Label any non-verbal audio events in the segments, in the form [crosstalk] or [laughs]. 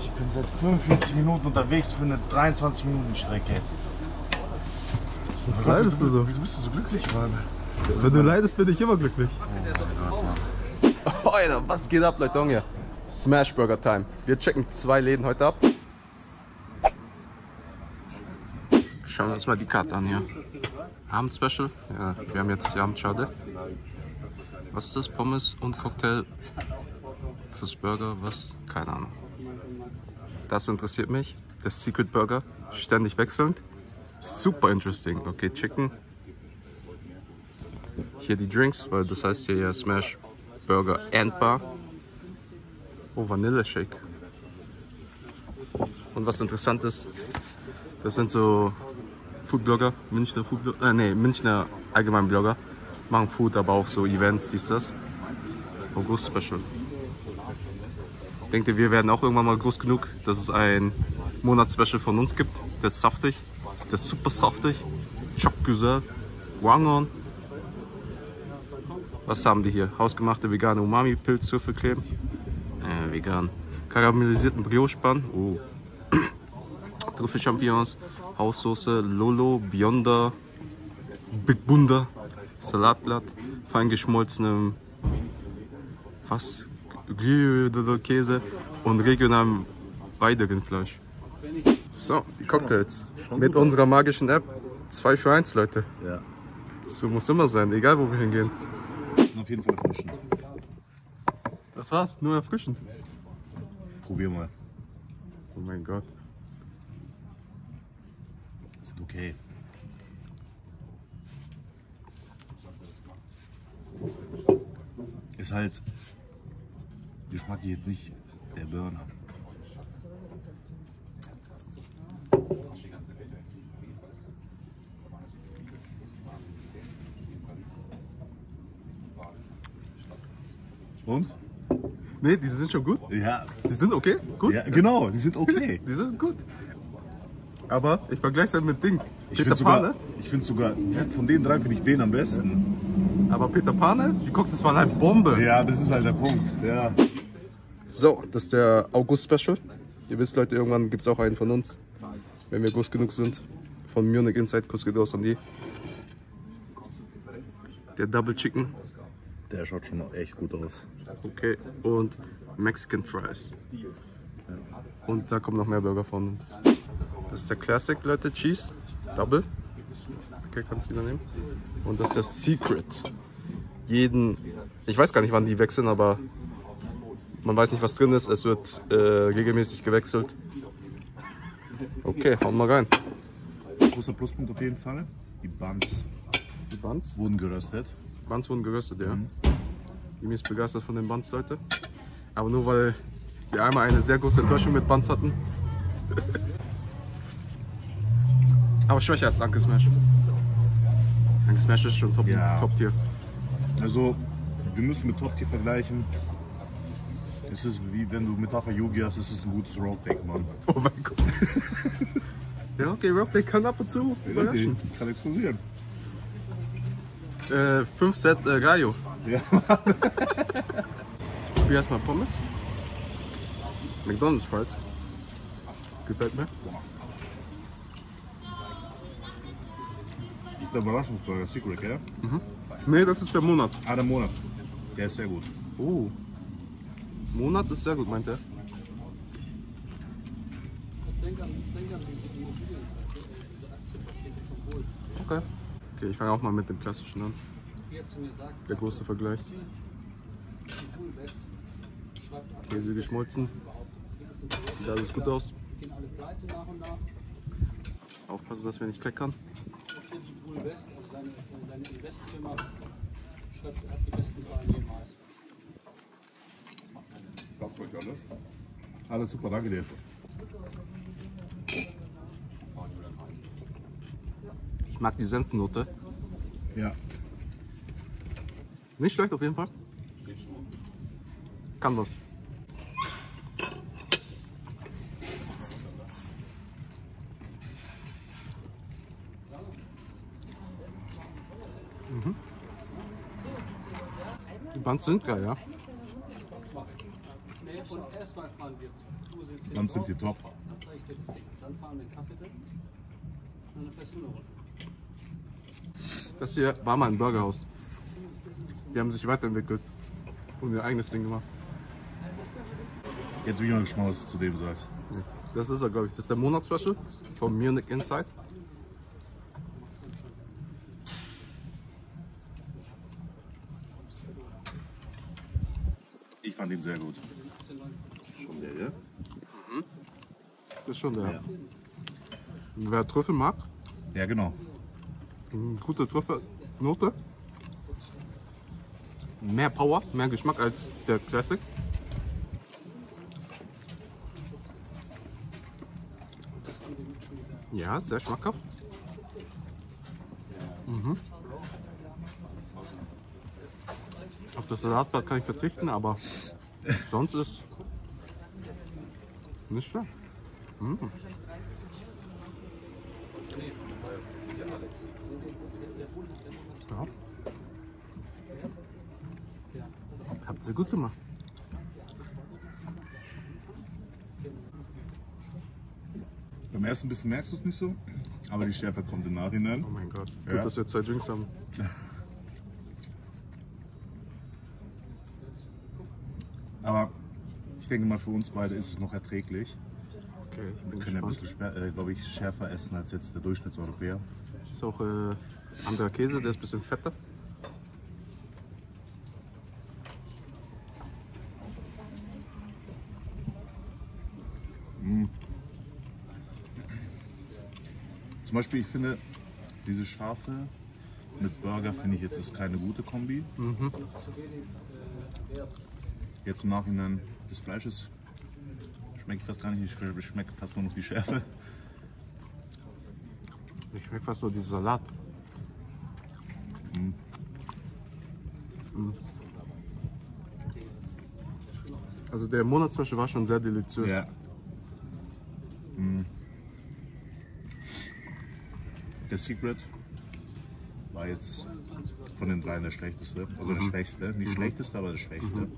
Ich bin seit 45 Minuten unterwegs für eine 23 Minuten Strecke. Was leidest du so? Wieso bist du so glücklich, Mann? Wenn du leidest, bin ich immer glücklich. Oh, Alter, was geht ab, Leute? Hier. Smash Burger Time. Wir checken zwei Läden heute ab. Schauen wir uns mal die Karte an hier. Abendspecial. Ja, wir haben jetzt die Abendschade. Was ist das? Pommes und Cocktail plus Burger, was? Keine Ahnung. Das interessiert mich. Der Secret Burger. Ständig wechselnd. Super interesting. Okay, Chicken. Hier die Drinks, weil das heißt hier ja Smash Burger and Bar. Oh, Vanilleshake. Und was interessant ist, das sind so Foodblogger, Münchner Foodblogger, äh, nee, Münchner Allgemeinblogger. Machen Food, aber auch so Events, dies, das. August Special. Denkt ihr, wir werden auch irgendwann mal groß genug, dass es ein Monatsspecial von uns gibt? Der ist saftig, der ist super saftig. Schockgüser, Wangon. Was haben die hier? Hausgemachte vegane Umami-Pilzwürfelcreme. Äh, vegan. Karamellisierten Brioche-Bann. Oh. [clears throat] Trüffelchampignons. Haussoße. Lolo. Bionda. Big Bunda. Salatblatt. Fein geschmolzenem. Was? Käse. Und regionalem Weiderindfleisch. So, die Cocktails. Mit unserer magischen App. 2 für 1, Leute. Ja. So muss immer sein, egal wo wir hingehen. Das sind auf jeden Fall erfrischend. Das war's, nur erfrischend. Probier mal. Oh mein Gott. Sind okay. Ist halt Geschmack jetzt nicht der Burner. Und? Nee, diese sind schon gut. Ja, Die sind okay, gut. ja genau, die sind okay. [laughs] Die sind gut. Aber ich vergleiche es mit Ding. Ich Peter finde sogar, Pane. ich find sogar, von den drei finde ich den am besten. Aber Peter Pane, die Cocktails waren halt Bombe. Ja, das ist halt der Punkt. Ja. So, das ist der August-Special. Ihr wisst, Leute, irgendwann gibt es auch einen von uns. Wenn wir groß genug sind. Von Munich Inside, Kuss geht aus an die. Der Double Chicken. Der schaut schon echt gut aus. Okay. Und Mexican Fries. Und da kommen noch mehr Burger von uns. Das ist der Classic, Leute, Cheese. Double. Okay, kannst du wieder nehmen. Und das ist der Secret. Jeden. Ich weiß gar nicht, wann die wechseln, aber man weiß nicht, was drin ist. Es wird äh, regelmäßig gewechselt. Okay, hauen wir rein. Großer Pluspunkt auf jeden Fall. Die Buns Die Buns. wurden geröstet. Buns wurden geröstet, ja. Jimmy ist begeistert von den Buns, Leute. Aber nur weil wir einmal eine sehr große Enttäuschung mit Buns hatten. [laughs] Aber schwächer als Anke Smash. Anke Smash ist schon Top, Ja. Top. Also, wir müssen mit Top Tier vergleichen. Es ist wie wenn du Metapher Yugi hast, es ist ein gutes Rollback, Mann. [laughs] Oh mein Gott. [laughs] ja, okay, Rockback kann ab und zu überraschen. Kann explodieren. Äh, 5 Set äh, Rayo. Ja. Ich probier erstmal Pommes. McDonald's Fries. Gefällt mir. Das ist der Überraschungsburger, Secret, gell? Nee, das ist der Monat. Ah, der Monat. Der ist sehr gut. Oh. Monat ist sehr gut, meint er. Okay. Okay, ich fange auch mal mit dem klassischen an. Der große Vergleich. Käse geschmolzen. Sieht alles gut aus. Aufpassen, dass wir nicht kleckern. Passt euch alles? Alles super, danke dir. Ich mag die Senfnote. Ja. Nicht schlecht auf jeden Fall. Kann was. Mhm. Die Buns sind geil, ja. Fahren wir zu. Du sitzt hier Dann sind die top. Dann zeige ich dir das Ding. Dann fahren wir einen Kaffee trinken. Und dann fährst du eine Runde. Das hier war mal ein Burgerhaus. Die haben sich weiterentwickelt und ihr eigenes Ding gemacht. Jetzt bin ich mal gespannt, was du zu dem sagst. Das ist er, glaube ich. Das ist der Monatswäsche von Munich Inside. Ich fand ihn sehr gut. Schon der, ja? Das ist schon der. Ja. Wer Trüffel mag, Ja, genau. gute Trüffelnote. Mehr Power, mehr Geschmack als der Classic. Ja, sehr schmackhaft. Mhm. Auf das Salatblatt kann ich verzichten, aber sonst ist nicht schlecht. Mhm. Ja. Habt ihr gut gemacht. Beim ersten bisschen merkst du es nicht so, aber die Schärfe kommt im Nachhinein. Oh mein Gott. Ja. Gut, dass wir zwei Drinks haben. Aber ich denke mal, für uns beide ist es noch erträglich. Okay, Wir können ein gespannt. bisschen, sper- äh, glaube ich, schärfer essen als jetzt der Durchschnittseuropäer. Ist auch äh, anderer Käse, der ist ein bisschen fetter. Zum Beispiel, ich finde, diese Schafe mit Burger finde ich jetzt ist keine gute Kombi. Jetzt im Nachhinein des Fleisches schmeckt fast gar nicht, ich schmecke fast nur noch die Schärfe. Ich schmeckt fast nur diesen Salat. Mm. Also der Monatswäsche war schon sehr deliziös. Ja. Mm. Der Secret war jetzt von den dreien der schlechteste. Also der schwächste. Nicht schlechteste, aber der schwächste.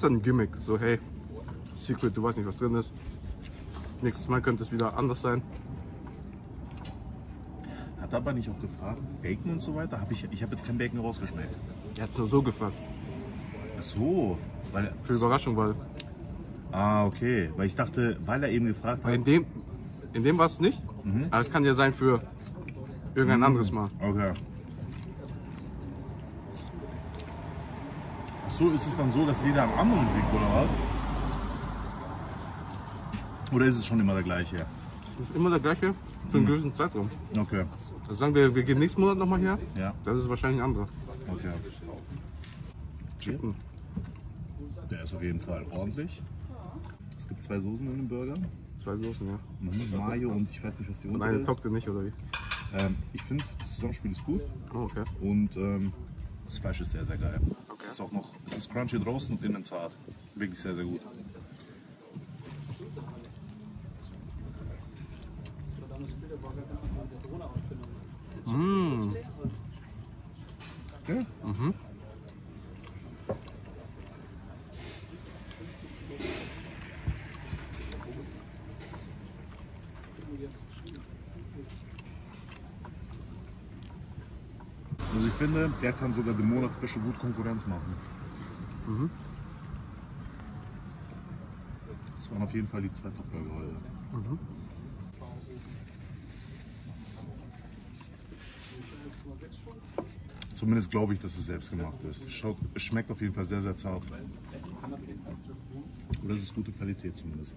Ist ein Gimmick. So, hey, Secret, du weißt nicht, was drin ist. Nächstes Mal könnte es wieder anders sein. Hat aber nicht auch gefragt, Bacon und so weiter? Hab ich ich habe jetzt kein Bacon rausgeschmeckt. Er hat es nur so gefragt. Ach so. Weil, Für Überraschung, weil ah, okay. Weil ich dachte, weil er eben gefragt hat. in dem, in dem war es nicht. Aber es kann ja sein für irgendein anderes Mal. Okay. So, ist es dann so, dass jeder am anderen liegt, oder was? Oder ist es schon immer der gleiche? Das ist immer der gleiche für einen gewissen Zeitraum. Okay. Also sagen wir, wir gehen nächsten Monat nochmal her. Ja, Das ist wahrscheinlich ein anderer. okay. Chicken. Der ist auf jeden Fall ordentlich. Es gibt zwei Soßen in dem Burger. Zwei Soßen, ja. Mhm. Mayo und ich weiß nicht, was die Und untere eine ist. taugt ihr nicht, oder wie? Ähm, ich finde, das Zusammenspiel ist gut Oh, okay. und ähm, das Fleisch ist sehr, sehr geil. Es ist auch noch, es ist crunchy draußen und innen zart. Wirklich sehr, sehr gut. Mmh. Ja? Also ich finde, der kann sogar dem Monatsbischof gut Konkurrenz machen. Das waren auf jeden Fall die zwei Top-Burger heute. Zumindest glaube ich, dass es selbst gemacht ist. Es, schaut, es schmeckt auf jeden Fall sehr, sehr zart. Oder es ist gute Qualität zumindest.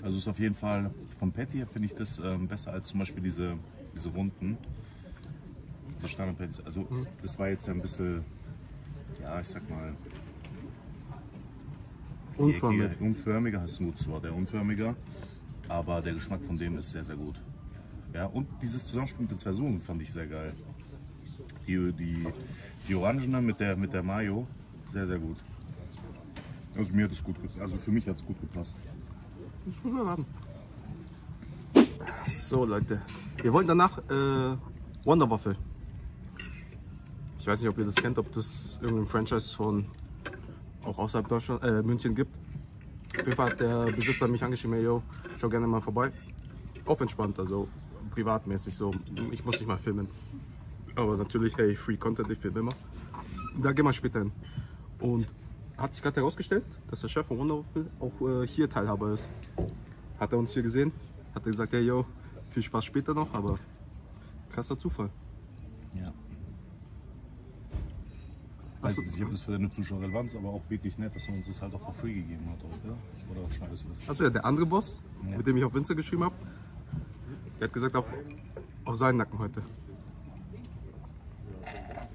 Also es ist auf jeden Fall vom Patty her finde ich das ähm, besser als zum Beispiel diese, diese runden. Diese Standard Patties. Also das war jetzt ja ein bisschen, ja ich sag mal, Unförmig. viereckiger, unförmiger, ist ein gutes Wort, ja, unförmiger. Aber der Geschmack von dem ist sehr, sehr gut. Ja, und dieses Zusammenspiel mit den zwei Soßen fand ich sehr geil. Die, die, die Orangene mit der, mit der Mayo, sehr, sehr gut. Also mir hat es gut gepasst. Also für mich hat es gut gepasst. Das ist ein guter Laden. So, Leute. Wir wollten danach äh, Wonder Waffle. Ich weiß nicht, ob ihr das kennt, ob das irgendein Franchise von auch außerhalb Deutschland, äh, München gibt. Auf jeden Fall hat der Besitzer mich angeschrieben, hey, yo, schau gerne mal vorbei. Auf entspannt, also privatmäßig so. Ich muss nicht mal filmen. Aber natürlich, hey, Free Content, ich filme immer. Da gehen wir später hin. Und hat sich gerade herausgestellt, dass der Chef von Wonder Waffle auch äh, hier Teilhaber ist. Hat er uns hier gesehen, hat er gesagt, hey, yo, viel Spaß später noch, aber krasser Zufall. Ja. Weiß Achso. nicht, ich habe das für deine Zuschauer Relevanz, aber auch wirklich nett, dass er uns das halt auch for free gegeben hat, oder? Oder schneidest du das? Achso, ja, der andere Boss, Ja. mit dem ich auf Winzer geschrieben habe, der hat gesagt, auf, auf seinen Nacken heute.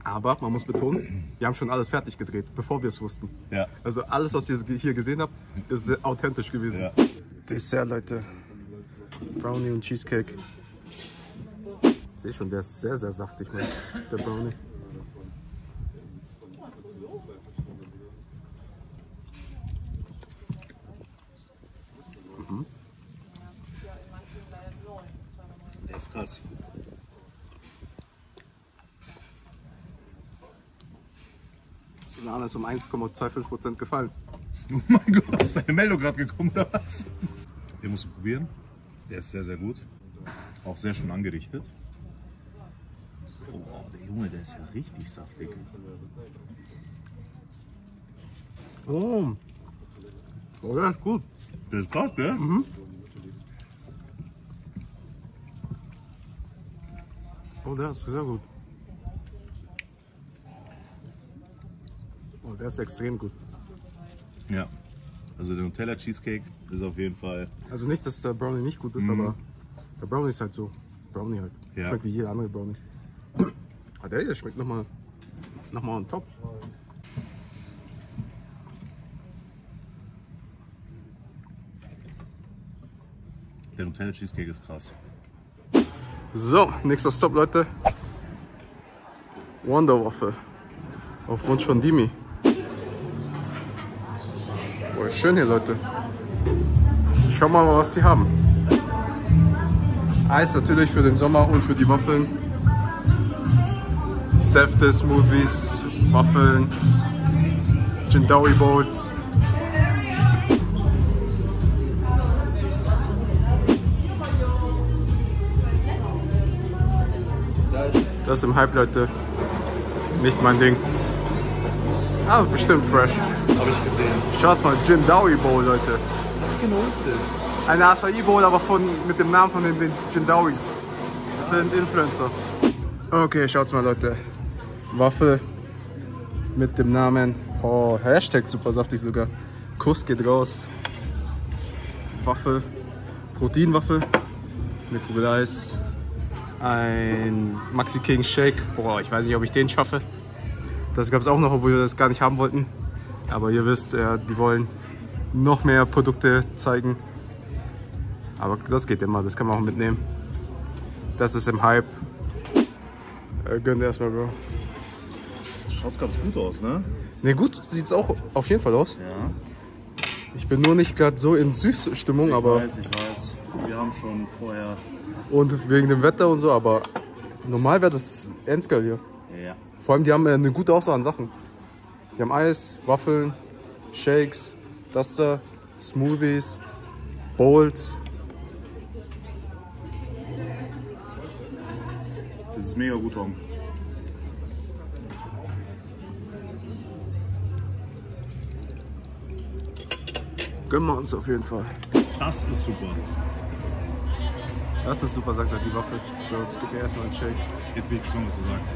Aber man muss betonen, wir haben schon alles fertig gedreht, bevor wir es wussten. Ja. Also alles, was ihr hier gesehen habt, ist authentisch gewesen. Ja. Dessert, Leute. Brownie und Cheesecake. Ich sehe schon, der ist sehr, sehr saftig, Mann, der Brownie. Der ist krass. Solana ist um 1,25% gefallen. [laughs] Oh mein Gott, ist deine Meldung gerade gekommen oder was? Den musst du probieren. Der ist sehr, sehr gut. Auch sehr schön angerichtet. Oh, der Junge, der ist ja richtig saftig. Oh. Oh, ja, ist gut. Der ist krass, ne? Oh, der ist sehr gut. Oh, der ist extrem gut. Ja. Also der Nutella Cheesecake ist auf jeden Fall. Also nicht, dass der Brownie nicht gut ist, aber der Brownie ist halt so. Brownie halt. Ja. Schmeckt wie jeder andere Brownie. Aber der hier schmeckt nochmal noch mal on top. Der Nutella Cheesecake ist krass. So, nächster Stop, Leute. Wonder Waffle. Auf Wunsch von Dimi. Ist schön hier, Leute. Schauen wir mal, was die haben. Eis natürlich für den Sommer und für die Waffeln. Säfte, Smoothies, Waffeln, Jindawi Bowls. Das ist im Hype, Leute. Nicht mein Ding. Ah, bestimmt fresh. Habe ich gesehen. Schaut mal, Jindawi Bowl, Leute. Was genau ist das? Eine Acai Bowl, aber von, mit dem Namen von den, den Jindawis. Das sind Influencer. Okay, schaut's mal, Leute. Waffel mit dem Namen. Oh, Hashtag super saftig sogar. Kuss geht raus. Waffel. Proteinwaffel. Eine Kugel Eis. Ein Maxi King Shake. Boah, ich weiß nicht, ob ich den schaffe. Das gab es auch noch, obwohl wir das gar nicht haben wollten. Aber ihr wisst, ja, die wollen noch mehr Produkte zeigen. Aber das geht immer, das kann man auch mitnehmen. Das ist im Hype. Äh, gönn dir erstmal, Bro. Schaut ganz gut aus, ne? Ne, gut sieht's auch auf jeden Fall aus. Ja. Ich bin nur nicht gerade so in Süßstimmung, Ich aber weiß, ich weiß. Wir haben schon vorher. und wegen dem Wetter und so, aber normal wäre das Endsgeil hier. Ja. Vor allem, die haben äh, eine gute Auswahl an Sachen. Die haben Eis, Waffeln, Shakes, das da, Smoothies, Bowls. Das ist mega gut, Tom. Gönnen wir uns auf jeden Fall. Das ist super. Das ist super, sagt er, die Waffel. So, gib mir erstmal einen Shake. Jetzt bin ich gespannt, was du sagst.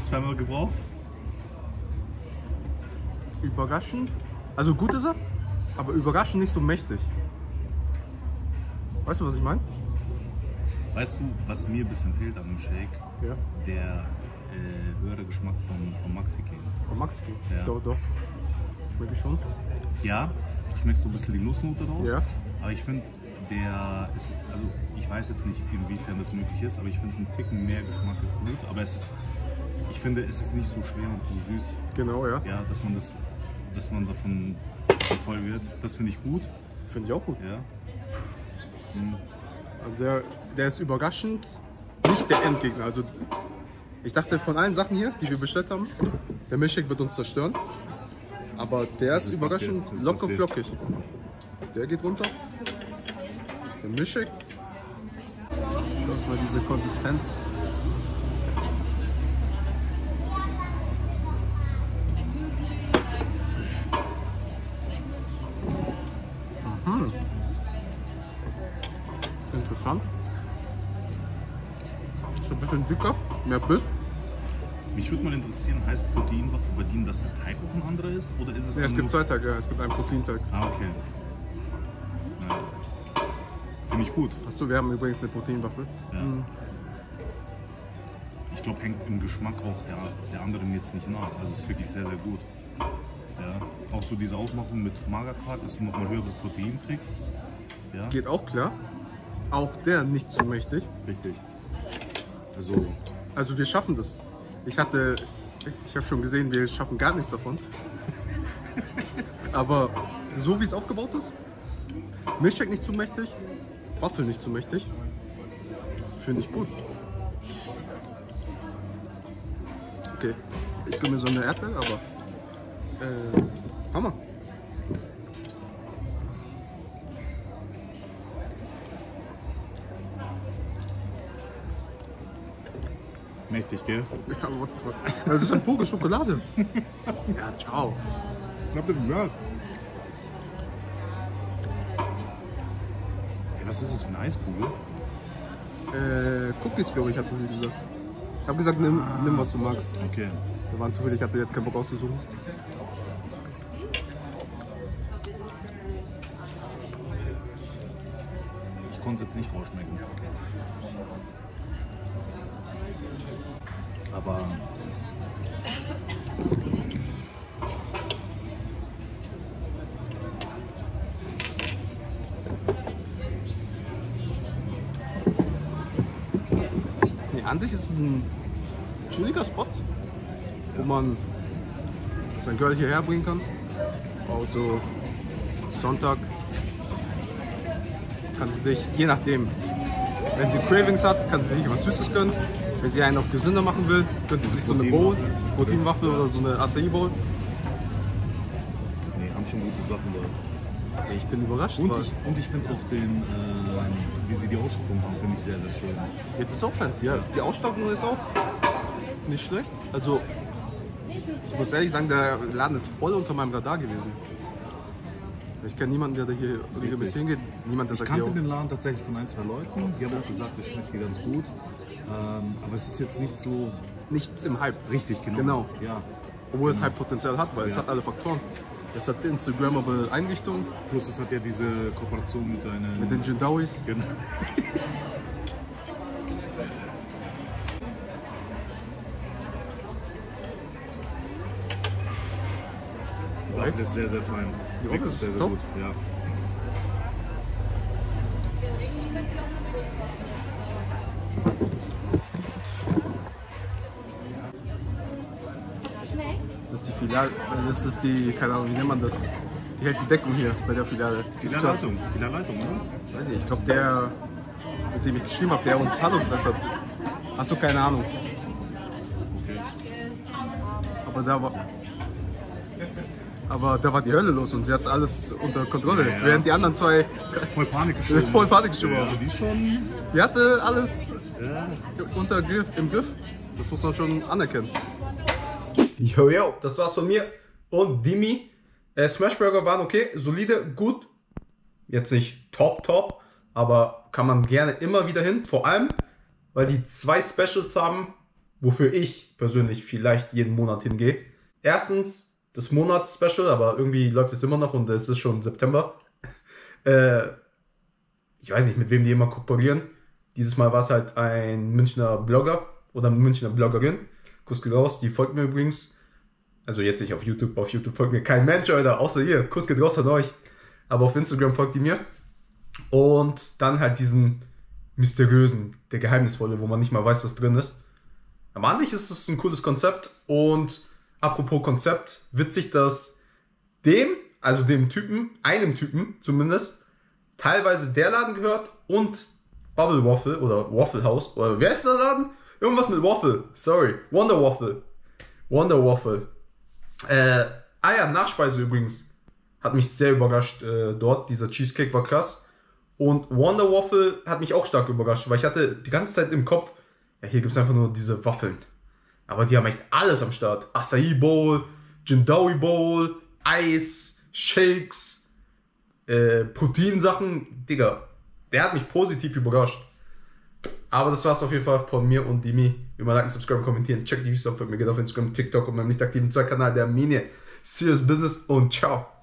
Auch zweimal gebraucht. Überraschend. Also gut ist er, aber überraschend nicht so mächtig. Weißt du, was ich meine? Weißt du, was mir ein bisschen fehlt an dem Shake? Ja. Der äh, höhere Geschmack von, von Maxi King. Von Maxi. Ja. Doch, doch. Schmecke ich schon. Ja, du schmeckst so ein bisschen die Nussnote raus. Ja. Aber ich finde, der ist, also ich weiß jetzt nicht, inwiefern das möglich ist, aber ich finde, ein Ticken mehr Geschmack ist gut. Aber es ist ich finde, es ist nicht so schwer und so süß, Genau, ja. ja, dass man das, dass man davon voll wird. Das finde ich gut, Finde ich auch gut. ja. Also der, der ist überraschend nicht der Endgegner. Also ich dachte von allen Sachen hier, die wir bestellt haben, der Milchshake wird uns zerstören. Aber der ist, ist überraschend locker flockig. Der geht runter. Der Milchshake. Schau uns mal diese Konsistenz. Interessant. Ist ein bisschen dicker, mehr Biss. Mich würde mal interessieren, heißt Proteinwaffe bei denen, dass der Teig auch ein anderer ist? Oder ist es Ja, es gibt zwei Tage, ja. es gibt einen Proteintag. Ah, okay. Ja. Finde ich gut. Achso, wir haben übrigens eine Proteinwaffe. Ja. Ich glaube, hängt im Geschmack auch der, der anderen jetzt nicht nach. Also ist wirklich sehr, sehr gut. Ja. Auch so diese Aufmachung mit Magerquark, dass du nochmal höhere Protein kriegst. Ja, Geht auch klar. Auch der nicht zu mächtig. richtig. Also, Also wir schaffen das. Ich hatte, ich habe schon gesehen, wir schaffen gar nichts davon. Aber so wie es aufgebaut ist, Milchshake nicht zu mächtig, Waffel nicht zu mächtig, finde ich gut. Okay, ich gönne mir so eine Erdbeere, aber äh, Hammer. Mächtig, gell? Ja, what the fuck? Das ist eine pure Schokolade. [laughs] Ja, ciao. Habt ihr gehört? Hey, was ist das für eine Eiskugel? Äh, Cookies, glaube ich, hatte sie gesagt. Ich habe gesagt, nimm, nimm, was du magst. Okay. Wir waren zufällig, ich hatte jetzt keinen Bock auszusuchen. Ich konnte es jetzt nicht rausschmecken. Aber Nee, an sich ist es ein chilliger Spot, wo man sein Girl hierher bringen kann. Also Sonntag kann sie sich, je nachdem, wenn sie Cravings hat, kann sie sich was Süßes gönnen. Wenn sie einen auf gesünder machen will, könnte sie sich so eine Bowl, Proteinwaffe oder so eine Acai Bowl. nee, haben schon gute Sachen da. Ich bin überrascht, Und ich, und ich finde auch den, äh, wie sie die Ausstattung haben, finde ich sehr, sehr schön. Ja, das ist auch fancy, ja. Die Ausstattung ist auch nicht schlecht. Also, ich muss ehrlich sagen, der Laden ist voll unter meinem Radar gewesen. Ich kenne niemanden, der da hier regelmäßig hingeht. Niemand, der Ich sagt, kannte den Laden tatsächlich von ein, zwei Leuten. Die haben auch gesagt, es schmeckt hier ganz gut. Ähm, aber es ist jetzt nicht so nichts im Hype. richtig, genau. Genau. Ja. Obwohl es Hype-Potenzial hat, weil es Ja. hat alle Faktoren. Es hat Instagrammable Einrichtungen Plus es hat ja diese Kooperation mit deinen. mit den Jindawis. Genau. Die Waffel ist sehr, sehr fein. Die Wirklich ist sehr, sehr top. gut. Ja. Das ist die, keine Ahnung, wie nennt man das? Die hält die Deckung hier bei der Filiale. Die ist Vieler klasse. Leitung. Vieler Leitung, oder? Weiß ich, ich glaube der, mit dem ich geschrieben habe, der uns Hallo gesagt hat. Hast du keine Ahnung. Okay. Aber da war. Aber da war die Hölle los und sie hat alles unter Kontrolle. Ja, ja. Während die anderen zwei Voll Panik [laughs] geschoben. voll Panik geschoben Ja, haben. die schon. Die hatte alles Ja. unter Griff, im Griff. Das muss man schon anerkennen. Yo, yo, das war's von mir und Dimi. Äh, Smashburger waren okay, solide, gut. Jetzt nicht top, top, aber kann man gerne immer wieder hin. Vor allem, weil die zwei Specials haben, wofür ich persönlich vielleicht jeden Monat hingehe. Erstens das Monats-Special, aber irgendwie läuft es immer noch und es ist schon September. [laughs] äh, ich weiß nicht, mit wem die immer kooperieren. Dieses Mal war es halt ein Münchner Blogger oder Münchner Bloggerin. Kuss geht raus, die folgt mir übrigens. Also jetzt nicht auf YouTube, auf YouTube folgt mir kein Mensch, Alter, außer ihr. Kuss geht raus an euch. Aber auf Instagram folgt die mir. Und dann halt diesen mysteriösen, der geheimnisvolle, wo man nicht mal weiß, was drin ist. Aber an sich ist es ein cooles Konzept und apropos Konzept, witzig, dass dem, also dem Typen, einem Typen zumindest, teilweise der Laden gehört und Bubble Waffle oder Waffle House oder wer ist der Laden? Irgendwas mit Waffle, sorry, Wonder Waffle. Wonder Waffle. Äh, ah ja, Nachspeise übrigens. Hat mich sehr überrascht äh, dort. Dieser Cheesecake war krass. Und Wonder Waffle hat mich auch stark überrascht, weil ich hatte die ganze Zeit im Kopf, ja, hier gibt es einfach nur diese Waffeln. Aber die haben echt alles am Start. Acai Bowl, Jindawi Bowl, Eis, Shakes, äh, Proteinsachen. Digga, der hat mich positiv überrascht. Aber das war's auf jeden Fall von mir und Dimi. Immer liken, subscriben, kommentieren. Check die Videos ab. Mir geht auf Instagram, TikTok und meinem nicht aktiven Zweitkanal der Mine. Serious Business und ciao.